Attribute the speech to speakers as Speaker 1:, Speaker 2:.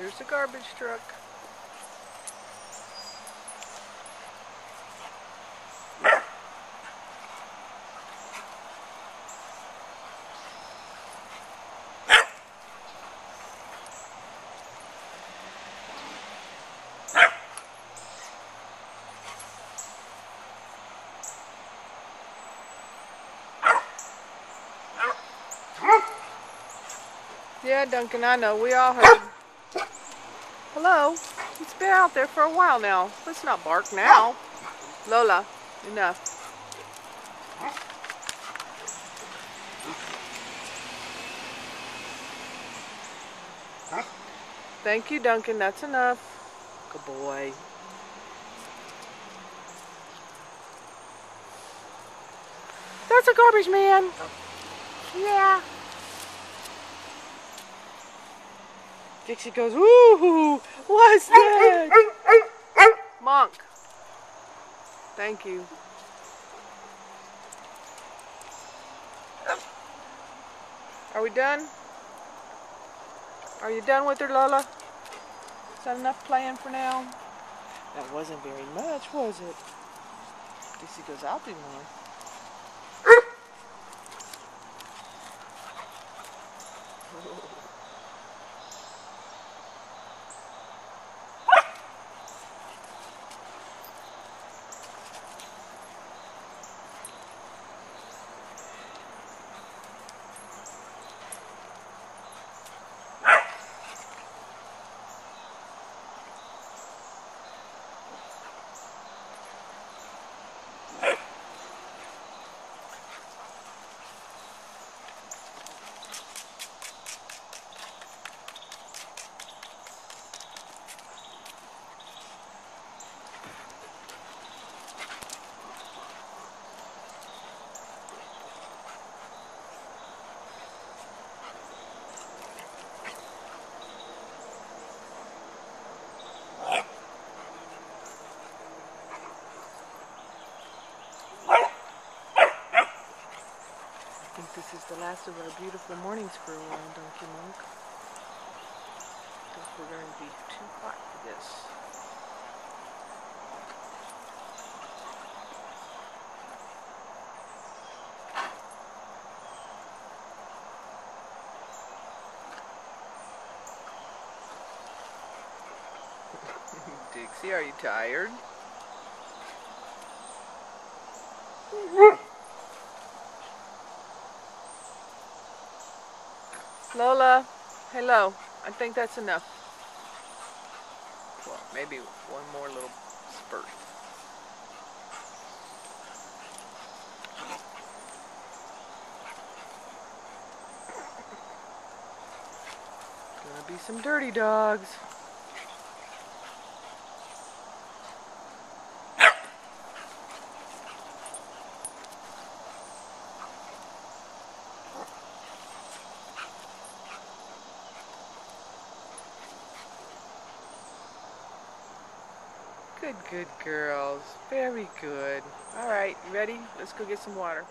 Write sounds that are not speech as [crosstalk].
Speaker 1: There's the garbage truck. Yeah, Duncan, I know. We all heard. Hello? It's been out there for a while now. Let's not bark now. Lola, enough. Thank you, Duncan. That's enough. Good boy. That's a garbage man. Yeah. Dixie goes, ooh, what's that? Monk. Thank you. Are we done? Are you done with her, Lola? Is that enough playing for now? That wasn't very much, was it? Dixie goes, I'll do more. I [laughs] think this is the last of our beautiful mornings for a while, don't Monk? We're going to be too hot for this. [laughs] Dixie, are you tired? [laughs] Lola, hello. I think that's enough. Well, maybe one more little spurt. Gonna be some dirty dogs. Good, good girls. Very good. All right, ready? Let's go get some water.